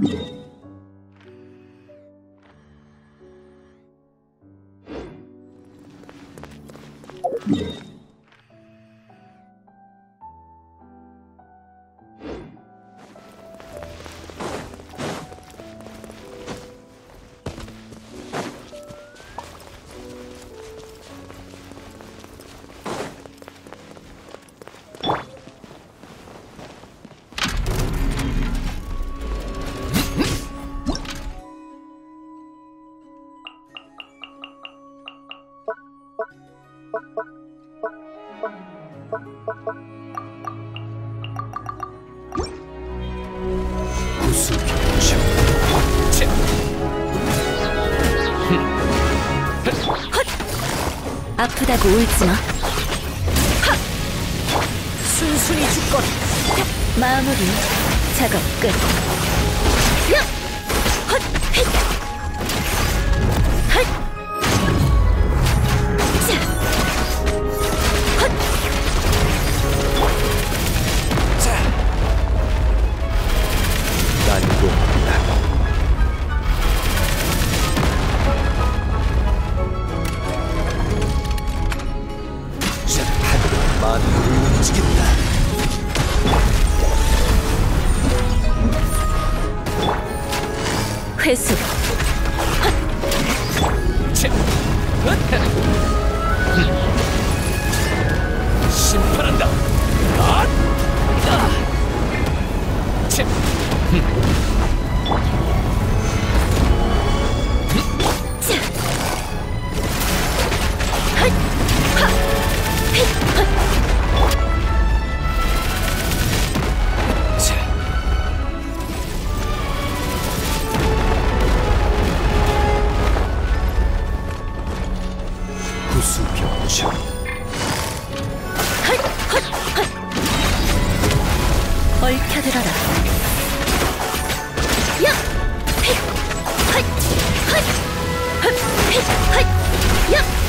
Yeah. 아프다고 울지 마. 순순히 죽거라. 마무리. 작업 끝. 자, 심판한다. 아! ホイキャドラやっはいはいはいはいはいやっ